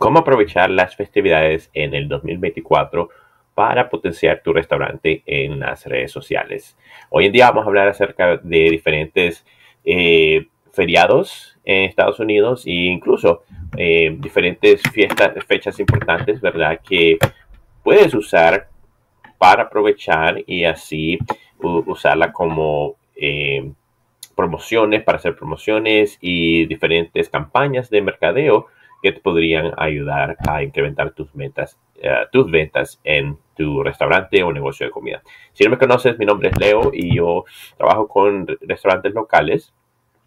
cómo aprovechar las festividades en el 2024 para potenciar tu restaurante en las redes sociales. Hoy en día vamos a hablar acerca de diferentes eh, feriados en Estados Unidos e incluso eh, diferentes fiestas, fechas importantes, ¿verdad? Que puedes usar para aprovechar y así usarla como eh, promociones, para hacer promociones y diferentes campañas de mercadeo que te podrían ayudar a incrementar tus ventas, eh, tus ventas en tu restaurante o negocio de comida. Si no me conoces, mi nombre es Leo y yo trabajo con restaurantes locales.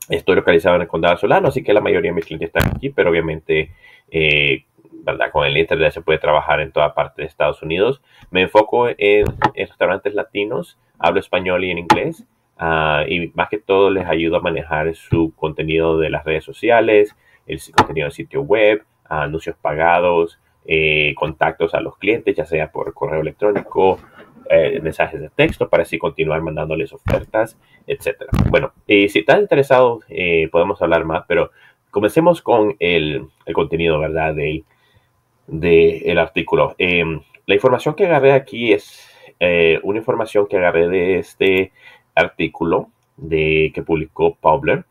Estoy localizado en el condado Solano, así que la mayoría de mis clientes están aquí, pero obviamente, eh, ¿verdad? Con el internet se puede trabajar en toda parte de Estados Unidos. Me enfoco en, restaurantes latinos, hablo español y en inglés. Ah, y más que todo les ayudo a manejar su contenido de las redes sociales, el contenido del sitio web, anuncios pagados, eh, contactos a los clientes, ya sea por correo electrónico, eh, mensajes de texto, para así continuar mandándoles ofertas, etc. Bueno, si están interesados, eh, podemos hablar más, pero comencemos con el, contenido, ¿verdad? Del, del artículo. Em, la información que agarré aquí es una información que agarré de este artículo de, que publicó Pabler.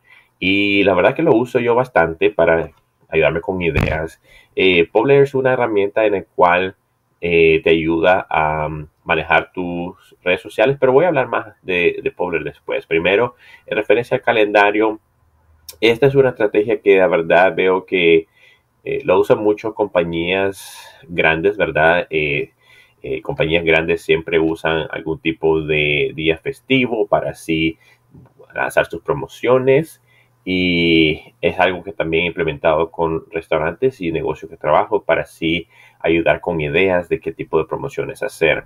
Y la verdad que lo uso yo bastante para ayudarme con ideas. Eh, es una herramienta en la cual eh, te ayuda a um, manejar tus redes sociales, pero voy a hablar más de, de después. Primero, en referencia al calendario, esta es una estrategia que la verdad veo que eh, lo usan mucho compañías grandes, ¿verdad? Compañías grandes siempre usan algún tipo de día festivo para así lanzar sus promociones y es algo que también he implementado con restaurantes y negocios que trabajo para así ayudar con ideas de qué tipo de promociones hacer.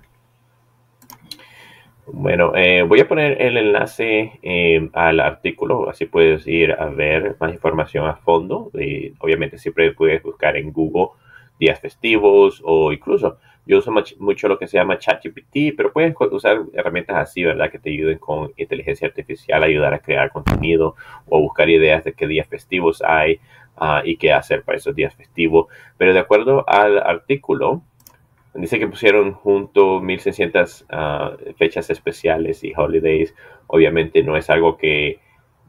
Bueno, eh, voy a poner el enlace eh, al artículo, así puedes ir a ver más información a fondo. Y obviamente siempre puedes buscar en Google días festivos o incluso yo uso mucho lo que se llama ChatGPT, pero puedes usar herramientas así, ¿verdad? Que te ayuden con inteligencia artificial, ayudar a crear contenido o buscar ideas de qué días festivos hay ah, y qué hacer para esos días festivos. Pero de acuerdo al artículo, dice que pusieron junto 1600 uh, fechas especiales y holidays. Obviamente no es algo que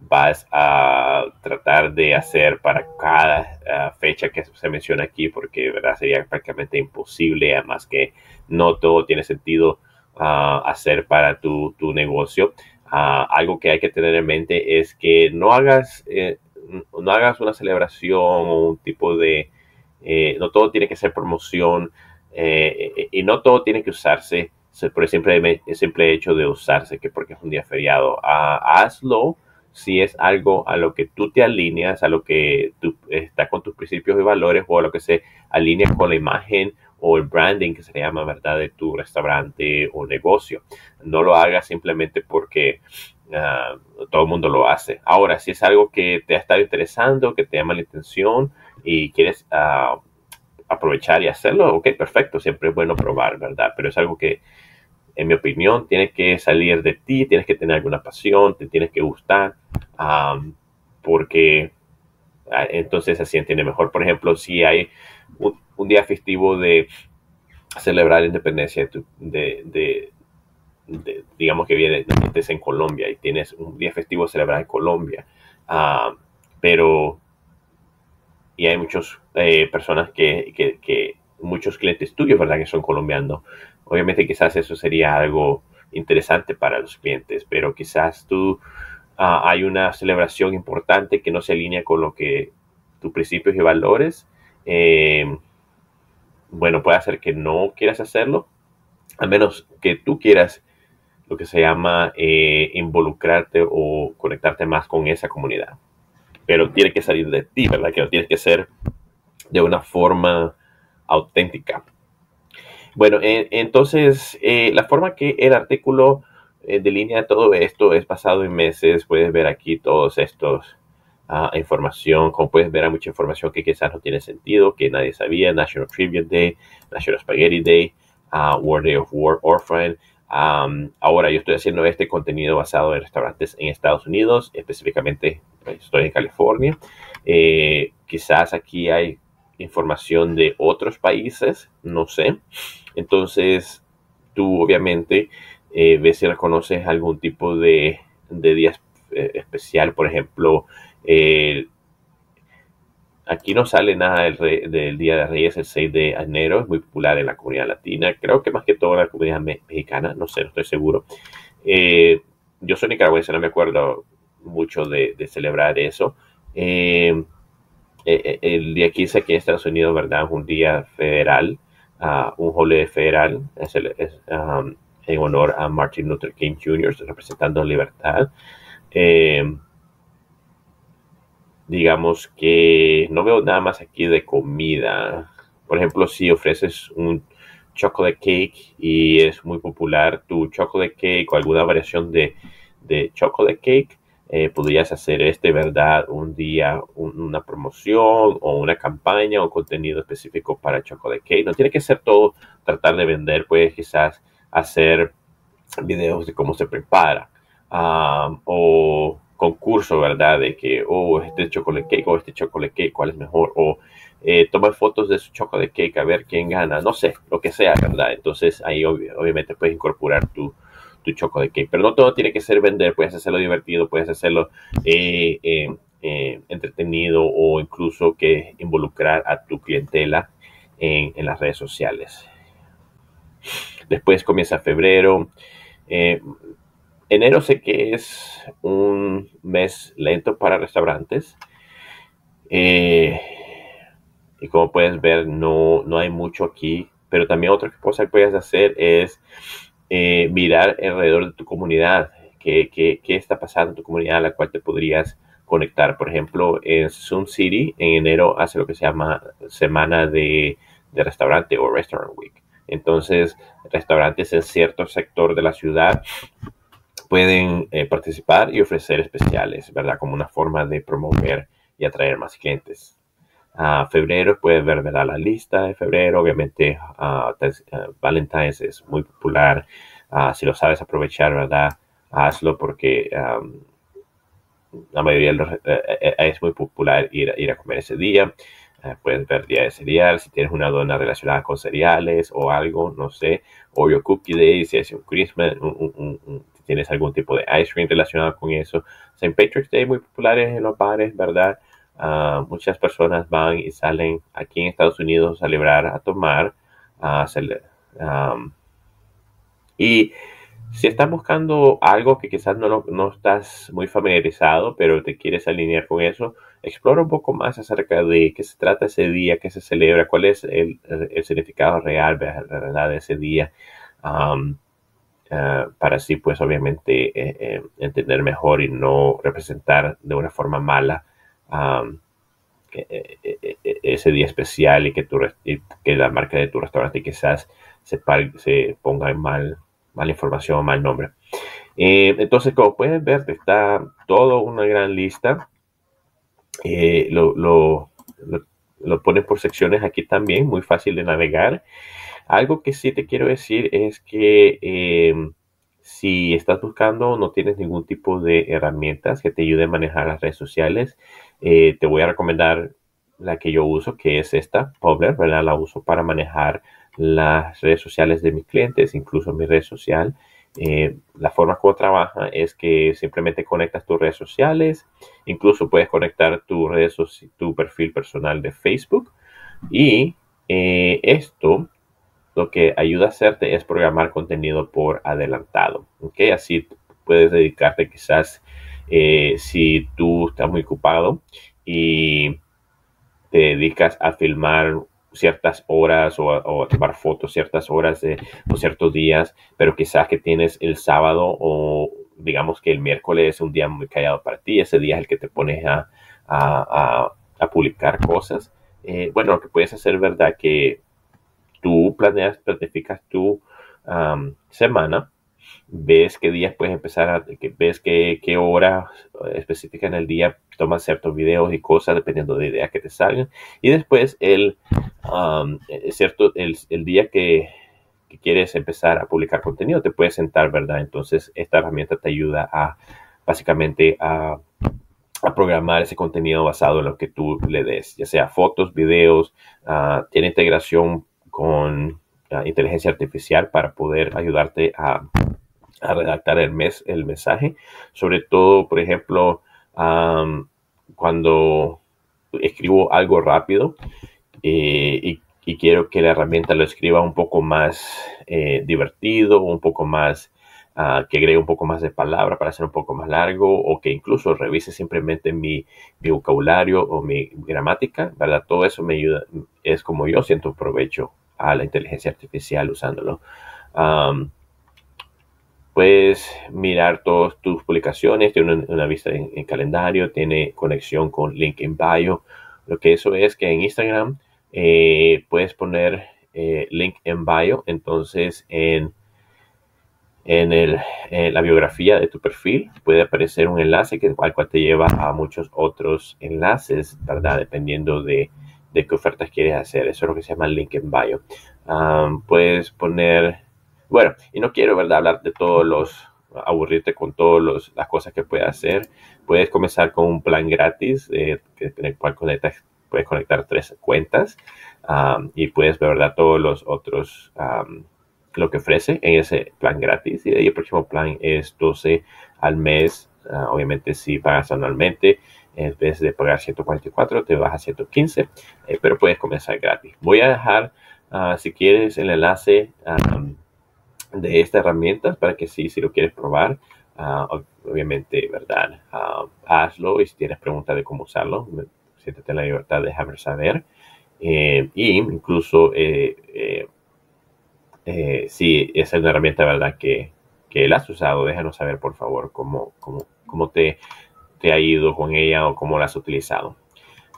vas a tratar de hacer para cada ah, fecha que se menciona aquí, porque ¿verdad? sería prácticamente imposible, además que no todo tiene sentido ah, hacer para tu, negocio. Ah, algo que hay que tener en mente es que no hagas, eh, no hagas una celebración o un tipo de... Eh, no todo tiene que ser promoción eh, y no todo tiene que usarse por el simple, el simple hecho de usarse, que porque es un día feriado. hazlo si es algo a lo que tú te alineas, a lo que tú está con tus principios y valores o a lo que se alinea con la imagen o el branding que se llama, ¿verdad?, de tu restaurante o negocio. No lo hagas simplemente porque ah, todo el mundo lo hace. Ahora, si es algo que te ha estado interesando, que te llama la atención y quieres ah, aprovechar y hacerlo, ok, perfecto, siempre es bueno probar, ¿verdad? Pero es algo que en mi opinión, tiene que salir de ti, tienes que tener alguna pasión, te tienes que gustar, porque ah, entonces así entiende mejor. Por ejemplo, si hay un, día festivo de celebrar la independencia de, digamos que viene, estés en Colombia y tienes un día festivo de celebrar en Colombia, pero y hay muchas eh, personas que, que, muchos clientes tuyos, ¿verdad? Que son colombianos, Obviamente quizás eso sería algo interesante para los clientes, pero quizás tú ah, hay una celebración importante que no se alinea con lo que tus principios y valores. Eh, bueno, puede hacer que no quieras hacerlo, a menos que tú quieras lo que se llama eh, involucrarte o conectarte más con esa comunidad. Pero tiene que salir de ti, ¿verdad? Que no tienes que ser de una forma auténtica. Bueno, entonces, eh, la forma que el artículo eh, delinea todo esto es pasado en meses. Puedes ver aquí todos estos uh, información. Como puedes ver, hay mucha información que quizás no tiene sentido, que nadie sabía. National Tribute Day, National Spaghetti Day, uh, World Day of War Orphan. Um, ahora yo estoy haciendo este contenido basado en restaurantes en Estados Unidos, específicamente estoy en California. Eh, quizás aquí hay información de otros países, no sé. Entonces, tú obviamente eh, ves si reconoces algún tipo de, de día eh, especial, por ejemplo, aquí no sale nada del, del, Día de Reyes el 6 de enero, es muy popular en la comunidad latina, creo que más que todo en la comunidad mexicana, no sé, no estoy seguro. Eh, yo soy nicaragüense, no me acuerdo mucho de, celebrar eso. Eh, el día 15 aquí en Estados Unidos, ¿verdad? Un día federal, uh, un holiday federal, es, um, en honor a Martin Luther King Jr., representando libertad. Eh, digamos que no veo nada más aquí de comida. Por ejemplo, si ofreces un chocolate cake y es muy popular tu chocolate cake o alguna variación de chocolate cake, eh, hacer este, ¿verdad? Un día, una promoción o una campaña o contenido específico para chocolate cake. No tiene que ser todo tratar de vender, puedes quizás hacer videos de cómo se prepara o concurso, ¿verdad? De que, oh, este chocolate cake o este chocolate cake, ¿cuál es mejor? O eh, tomar fotos de su chocolate cake a ver quién gana, no sé, lo que sea, ¿verdad? Entonces ahí obviamente puedes incorporar tu, tu chocolate cake, pero no todo tiene que ser vender, puedes hacerlo divertido, puedes hacerlo eh, eh, entretenido o incluso que involucrar a tu clientela en, en las redes sociales. Después comienza febrero. Enero sé que es un mes lento para restaurantes. Eh, y como puedes ver, no, no hay mucho aquí. Pero también otra cosa que puedes hacer es eh, mirar alrededor de tu comunidad. ¿Qué, qué, qué está pasando en tu comunidad a la cual te podrías conectar? Por ejemplo, en Sun City, en enero hace lo que se llama Semana de, de Restaurante o Restaurant Week. Entonces, restaurantes en cierto sector de la ciudad pueden eh, participar y ofrecer especiales, ¿verdad? Como una forma de promover y atraer más clientes. A febrero puedes ver ¿verdad? la lista de febrero. Obviamente, uh, Valentine's es muy popular. si lo sabes aprovechar, ¿verdad? Hazlo porque la mayoría de los, eh, es muy popular ir, ir, a comer ese día. puedes ver día de cereal, si tienes una dona relacionada con cereales o algo, no sé. Oreo Cookie Day, si es un Christmas, un, tienes algún tipo de ice cream relacionado con eso. St. Patrick's Day muy populares en los bares, ¿verdad? Ah, muchas personas van y salen aquí en Estados Unidos a celebrar, a tomar. y si estás buscando algo que quizás no, no estás muy familiarizado, pero te quieres alinear con eso, explora un poco más acerca de qué se trata ese día, qué se celebra, cuál es el, significado real ¿verdad? de ese día. Eh, para así pues obviamente eh, eh, entender mejor y no representar de una forma mala ese día especial y que, la marca de tu restaurante quizás se, ponga mal, mala información, mal nombre. entonces, como pueden ver, está todo una gran lista. lo, lo, lo ponen por secciones aquí también, muy fácil de navegar. Algo que sí te quiero decir es que em, si estás buscando, no tienes ningún tipo de herramientas que te ayuden a manejar las redes sociales, eh, te voy a recomendar la que yo uso, que es esta, Publer, ¿verdad? La uso para manejar las redes sociales de mis clientes, incluso mi red social. Eh, la forma como trabaja es que simplemente conectas tus redes sociales, incluso puedes conectar tu, tu perfil personal de Facebook y eh, esto lo que ayuda a hacerte es programar contenido por adelantado. ¿okay? Así puedes dedicarte quizás eh, si tú estás muy ocupado y te dedicas a filmar ciertas horas o, a tomar fotos ciertas horas de, o ciertos días, pero quizás que tienes el sábado o digamos que el miércoles es un día muy callado para ti, ese día es el que te pones a, publicar cosas. Eh, bueno, lo que puedes hacer, ¿verdad? Que tú planeas, planificas tu semana, ves qué días puedes empezar, a, ves qué, qué hora específica en el día tomas ciertos videos y cosas dependiendo de ideas que te salgan. Y después el, eh, cierto, el, día que, que, quieres empezar a publicar contenido, te puedes sentar, ¿verdad? Entonces esta herramienta te ayuda a básicamente a a programar ese contenido basado en lo que tú le des, ya sea fotos, videos, ah, tiene integración con inteligencia artificial para poder ayudarte a, redactar el, mes, el mensaje. Sobre todo, por ejemplo, cuando escribo algo rápido eh, y, quiero que la herramienta lo escriba un poco más eh, divertido, un poco más que agregue un poco más de palabra para ser un poco más largo o que incluso revise simplemente mi, vocabulario o mi gramática, ¿verdad? Todo eso me ayuda, es como yo siento provecho a la inteligencia artificial usándolo. puedes mirar todas tus publicaciones, tiene una, vista en, calendario, tiene conexión con link en bio. Lo que eso es que en Instagram eh, puedes poner eh, link en bio, entonces en en, el, la biografía de tu perfil puede aparecer un enlace que, al cual te lleva a muchos otros enlaces, ¿verdad? Dependiendo de, de qué ofertas quieres hacer. Eso es lo que se llama link en bio. puedes poner, bueno, y no quiero, ¿verdad? Hablar de todos los, aburrirte con todas las cosas que puedes hacer. Puedes comenzar con un plan gratis eh, en el cual puedes conectar tres cuentas y puedes ver, ¿verdad? Todos los otros lo que ofrece en ese plan gratis. Y el próximo plan es 12 al mes. Ah, obviamente si pagas anualmente, en vez de pagar 144, te vas a 115, eh, pero puedes comenzar gratis. Voy a dejar, ah, si quieres, el enlace de esta herramienta para que si, si lo quieres probar, ah, obviamente, ¿verdad? hazlo y si tienes preguntas de cómo usarlo, siéntate la libertad de dejarme saber. Eh, y incluso eh, eh, si es una herramienta, ¿verdad? Que, que has usado, déjanos saber, por favor, cómo, cómo, cómo te, te, ha ido con ella o cómo la has utilizado.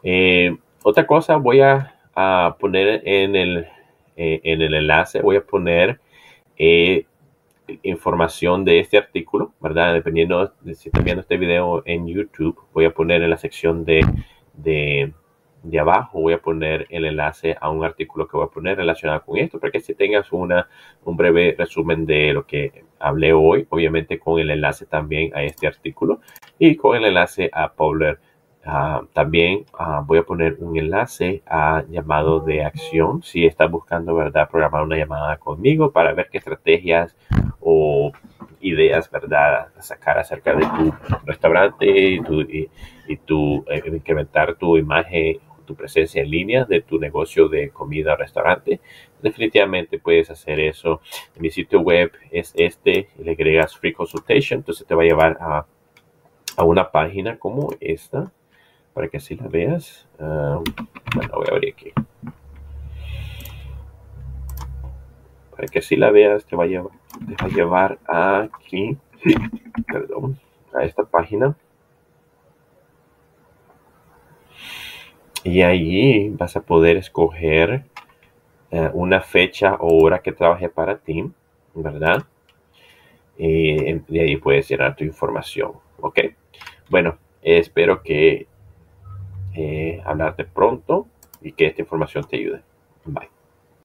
Eh, otra cosa, voy a, poner en el, eh, en el enlace, voy a poner información de este artículo, ¿verdad? Dependiendo de si están viendo este video en YouTube, voy a poner en la sección de, de de abajo voy a poner el enlace a un artículo que voy a poner relacionado con esto para que si tengas una, un breve resumen de lo que hablé hoy, obviamente con el enlace también a este artículo y con el enlace a Powler. Ah, también ah, voy a poner un enlace a llamado de acción si estás buscando, ¿verdad?, programar una llamada conmigo para ver qué estrategias o ideas, ¿verdad?, sacar acerca de tu restaurante y tu, y, tu eh, incrementar tu imagen presencia en línea de tu negocio de comida restaurante, definitivamente puedes hacer eso. Mi sitio web es este, le agregas Free Consultation, entonces te va a llevar a, a una página como esta, para que así la veas. Ah, bueno, voy a abrir aquí. Para que así la veas, te va a llevar, a llevar aquí, perdón, a esta página. Y allí vas a poder escoger eh, una fecha o hora que trabaje para ti, ¿verdad? Y, ahí puedes llenar tu información, ¿ok? Bueno, espero que eh, hablarte pronto y que esta información te ayude. Bye.